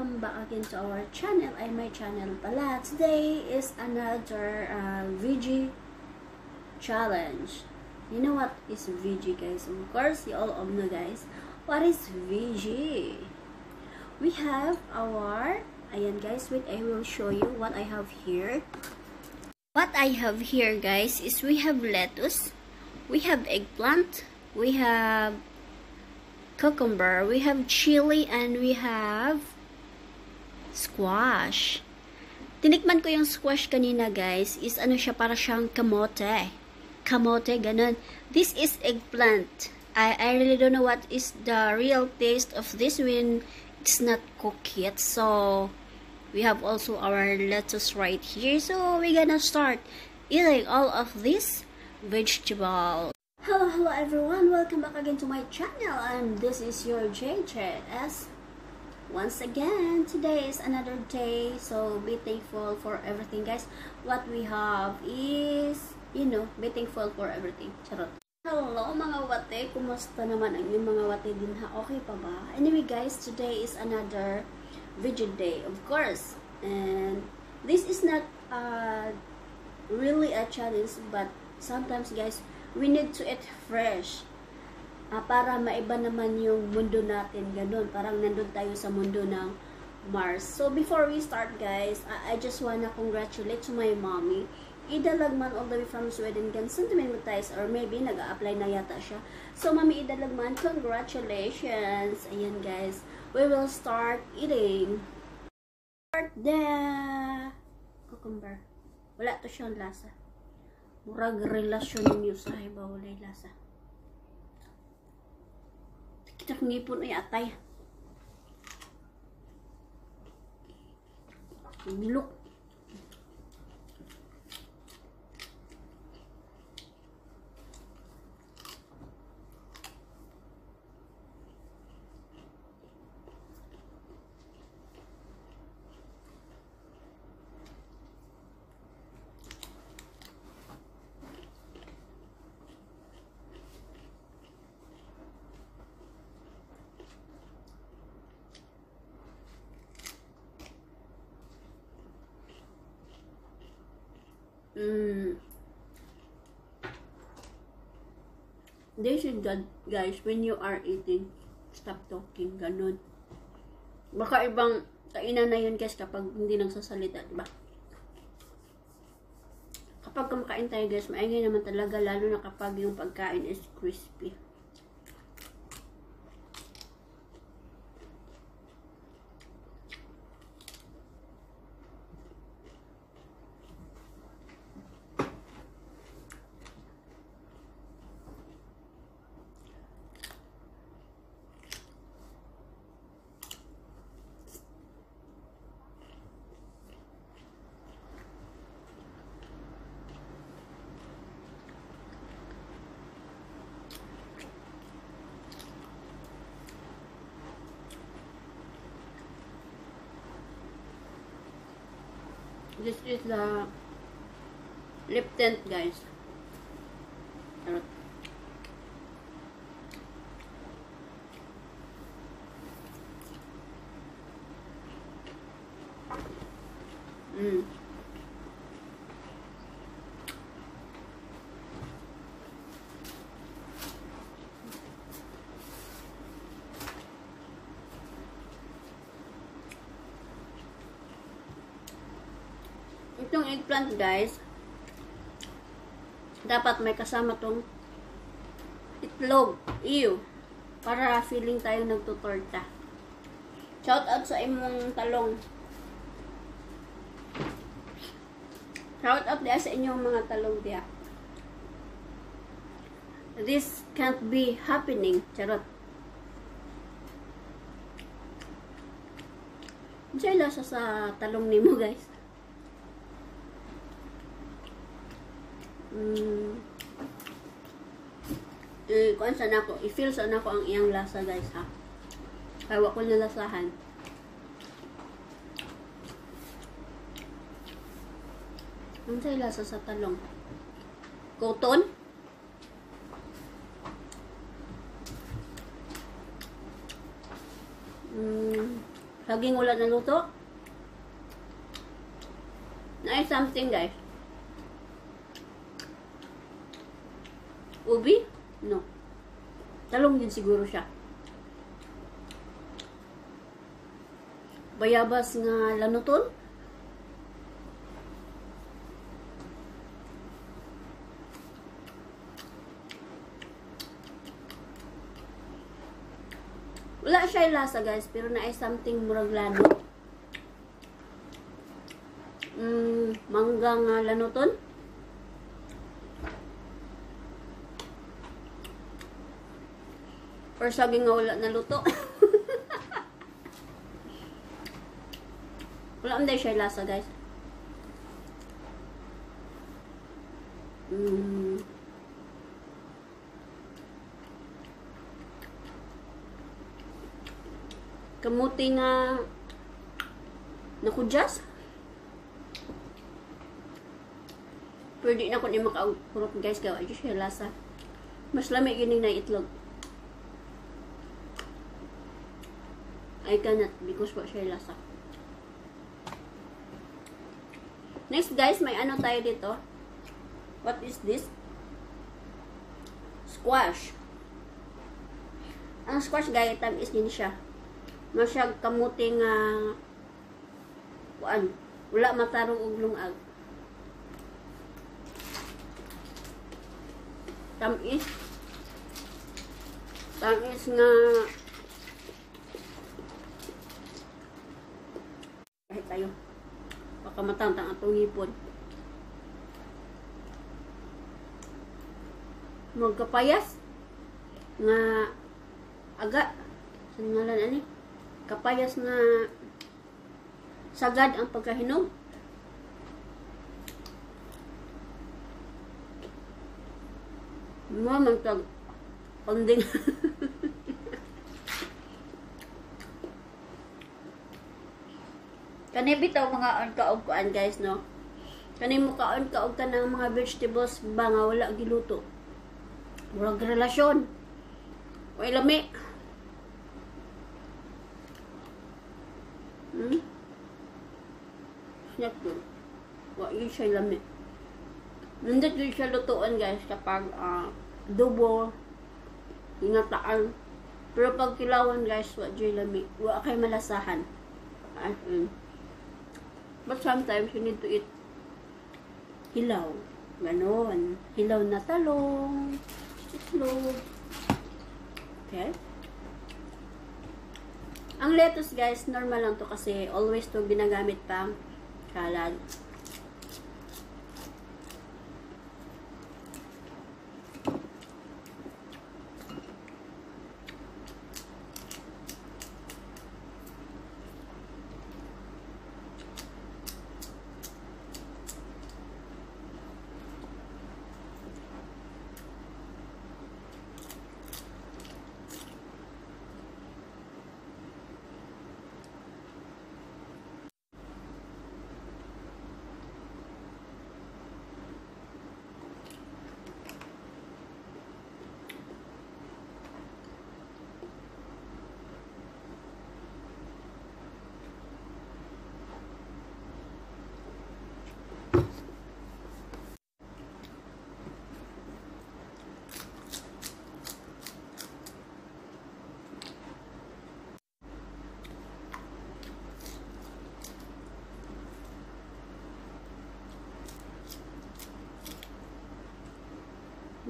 back again to our channel. Ay, my channel pala. Today is another uh, VG challenge. You know what is VG, guys? Of course, you all know, guys. What is VG? We have our... Ayan, guys. Wait, I will show you what I have here. What I have here, guys, is we have lettuce. We have eggplant. We have cucumber, we have chili, and we have squash. Tinikman ko yung squash kanina, guys. Is ano siya, para siyang kamote. Kamote, ganun. This is eggplant. I, I really don't know what is the real taste of this when it's not cooked yet. So, we have also our lettuce right here. So, we're gonna start eating all of this vegetable. Hello, hello everyone. Welcome back again to my channel. And this is your JJS. Once again, today is another day. So, be thankful for everything, guys. What we have is, you know, be thankful for everything. Charot. Hello mga wate. Kumusta naman ang inyong mga wate din ha? Okay pa ba? Anyway guys, today is another video day, of course. And this is not uh, really a challenge, but sometimes guys, we need to eat fresh. Uh, para maiba naman yung mundo natin, ganun. Parang nandun tayo sa mundo ng Mars. So, before we start, guys, I, I just wanna congratulate to my mommy. Ida Lagman all the way from Sweden. Gan sentiment mo tayo, or maybe nag-a-apply na yata siya. So, Mami Ida Lagman, congratulations! Ayan, guys. We will start eating. Start the cucumber. Wala to siyang lasa murag relasyon ninyo sa hibawalay lasa kita ngipon ay atay look Mm. Is good, guys, when you are eating, stop talking, ganun. Baka ibang kainan na yun, guys, kapag hindi nagsasalita, diba? Kapag kumakain tayo, guys, maingay naman talaga, lalo na kapag yung pagkain is crispy. This is the lip tint, guys. Charot. Mm. Itong eggplant guys, dapat may kasama tong itlog, iyo, para feeling tayo nagtutorta. Shout out sa imong talong. Shout out dia sa inyong mga talong dia. This can't be happening. Charot. Diyan lasa sa talong nimo guys. Mm, eh, kuan sa nako, i-feel sa nako ang iyang lasa guys ha. Kaya ko nalasahan. Ang say lasa sa talong. Cotton? Mm, Saging wala na luto. Nice something guys. Ubi? No. Talong din siguro siya. Bayabas nga lanuton? Wala siya lasa guys, pero na something murag lano. Mm, mangga nga lanuton. Or saging nga wala naluto. wala am siya lasa guys. Mm. Kamuti nga nakudyas. Pwede na ko ni makaurot guys gawa siya lasa. Mas lamig gining na itlog. I cannot because wa siya lasa. Next guys, may ano tayo dito. What is this? Squash. Ang squash guys, tamis din siya masyag kamuti nga kuan wala matarong og lungag tamis tamis nga tayo baka matantang atong hipon magkapayas nga aga sa ani kapayas na sagad ang pagkahinom. Mo man tag panding. Kani bitaw mga on kaog kuan guys no. Kani mo kaon kaog ka ng mga vegetables ba nga wala giluto. Murag relasyon. Way lami. Hmm? Snack yun. Wa yun siya lami. Nandot yun siya lutuan guys kapag uh, dubo, hinataan. Pero pag kilawan guys, wa dyan lami. Wa kay malasahan. As in. But sometimes you need to eat hilaw. Ganon. Hilaw na talong. Itlog. Okay? Ang lettuce guys, normal lang to kasi always to ginagamit pang salad.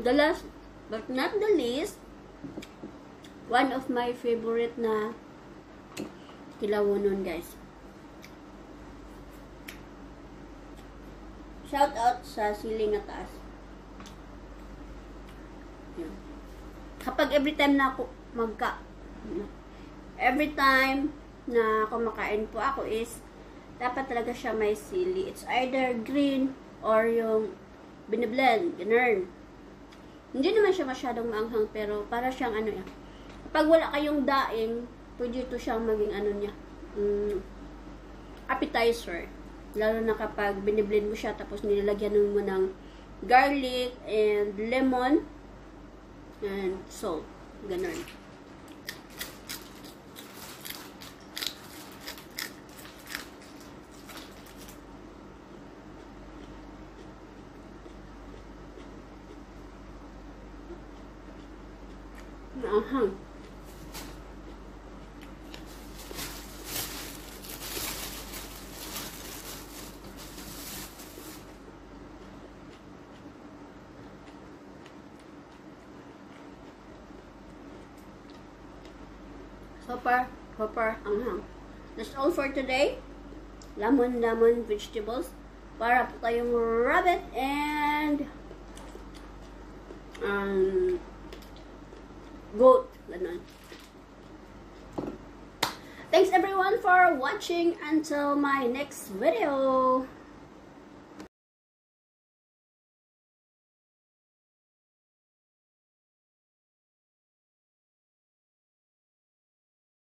The last, but not the least, one of my favorite na kilawonon guys. Shout out sa siling at taas. Yan. Kapag every time na ako magka every time na kumakain po ako is dapat talaga siya may sili. It's either green or yung biniblend, ganun. Hindi naman siya masyadong maanghang pero para siyang ano yan. Kapag wala kayong daing, pwede ito siyang maging ano niya, um, appetizer. Lalo na kapag biniblend mo siya tapos nilalagyan mo ng garlic and lemon and salt. Ganun. Anghang. Super, super anghang. That's all for today. Lemon, lemon vegetables. Para po tayong rabbit and um, goat. Ganun. Thanks everyone for watching until my next video.